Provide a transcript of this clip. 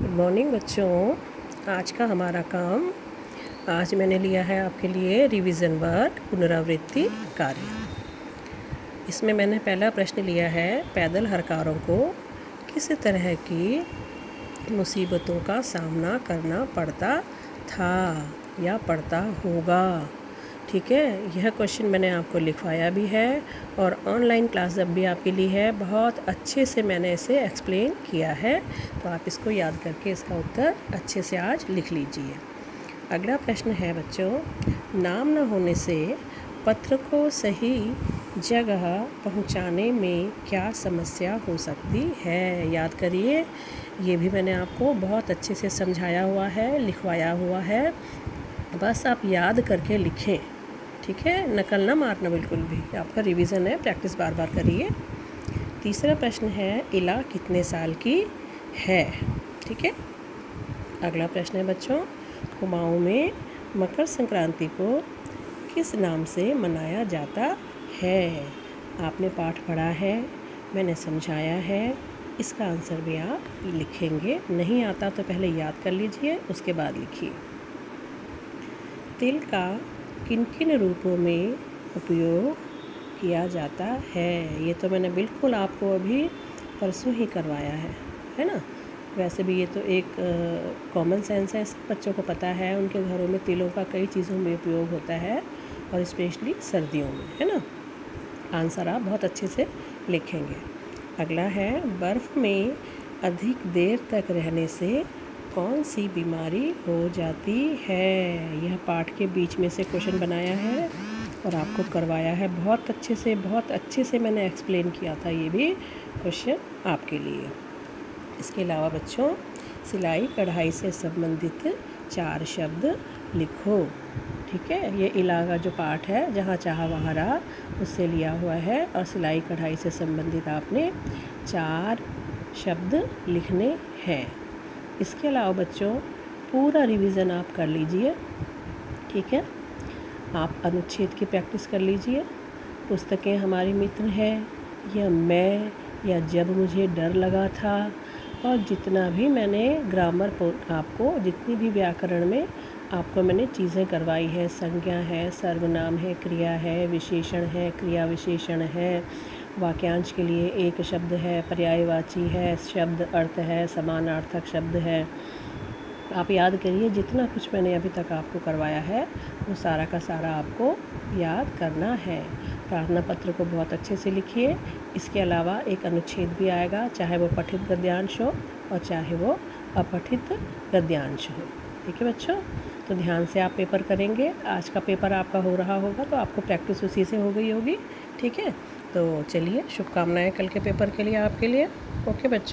Good morning बच्चों। आज का हमारा काम, आज मैंने लिया है आपके लिए रिवीजन वर्क पुनरावृत्ति कार्य। इसमें मैंने पहला प्रश्न लिया है पैदल हरकारों को किस तरह की मुसीबतों का सामना करना पड़ता था या पड़ता होगा? ठीक है, यह क्वेश्चन मैंने आपको लिखवाया भी है और ऑनलाइन क्लास जब भी आपके लिए है, बहुत अच्छे से मैंने इसे एक्सप्लेन किया है। तो आप इसको याद करके इसका उत्तर अच्छे से आज लिख लीजिए। अगला प्रश्न है बच्चों, नाम न होने से पत्र को सही जगह पहुँचाने में क्या समस्या हो सकती है? याद करिए, ये भी मैंने आपको बहुत अच्छे से समझाया हुआ है, लिखवाया हुआ है। बस आप याद करके लिखें। ठीक है? नकल ना मारना बिल्कुल भी। आपका रिवीजन है प्रैक्टिस बार बार करिए। तीसरा प्रश्न है, इला कितने साल की है? ठीक है? अगला प्रश्न है बच्चों, कुमाऊँ में मकर संक्रांति को किस नाम से मनाया जाता है? आपने पाठ पढ़ा है, मैंने समझाया है, इसका आंसर भी आप लिखेंगे। नहीं आता तो पहले याद कर लीजिए, उसके बाद लिखिए। तिल का किन किन रूपों में उपयोग किया जाता है? ये तो मैंने बिल्कुल आपको अभी परसों ही करवाया है है ना? वैसे भी ये तो एक कॉमन सेंस है बच्चों को पता है, उनके घरों में तिलों का कई चीज़ों में उपयोग होता है, और स्पेशली सर्दियों में, है ना? आंसर आप बहुत अच्छे से लिखेंगे। अगला है, बर्फ़ में अधिक देर तक रहने से कौन सी बीमारी हो जाती है? यह पाठ के बीच में से क्वेश्चन बनाया है और आपको करवाया है। बहुत अच्छे से, बहुत अच्छे से मैंने एक्सप्लेन किया था ये भी क्वेश्चन आपके लिए। इसके अलावा बच्चों, सिलाई, कढ़ाई से संबंधित चार शब्द लिखो, ठीक है? ये इलाका जो पाठ है, जहाँ चाह वहाँ रहा उससे लिया हुआ है और सिलाई, कढ़ाई से संबंधित आपने चार शब्द लिखने हैं। इसके अलावा बच्चों, पूरा रिवीज़न आप कर लीजिए, ठीक है? आप अनुच्छेद की प्रैक्टिस कर लीजिए। पुस्तकें हमारी मित्र हैं, या मैं, या जब मुझे डर लगा था, और जितना भी मैंने ग्रामर आपको, जितनी भी व्याकरण में आपको मैंने चीज़ें करवाई है, संज्ञा है, सर्वनाम है, क्रिया है, विशेषण है, क्रिया विशेषण है वाक्यांश के लिए एक शब्द है, पर्यायवाची है, शब्द अर्थ है, समानार्थक शब्द है। आप याद करिए, जितना कुछ मैंने अभी तक आपको करवाया है, वो सारा का सारा आपको याद करना है। प्रार्थना पत्र को बहुत अच्छे से लिखिए। इसके अलावा एक अनुच्छेद भी आएगा, चाहे वो पठित गद्यांश हो और चाहे वो अपठित गद्यांश हो। ठीक है बच्चों? तो ध्यान से आप पेपर करेंगे। आज का पेपर आपका हो रहा होगा तो आपको प्रैक्टिस उसी से हो गई होगी। ठीक है? तो चलिए शुभकामनाएँ कल के पेपर के लिए आपके लिए। ओके बच्चों।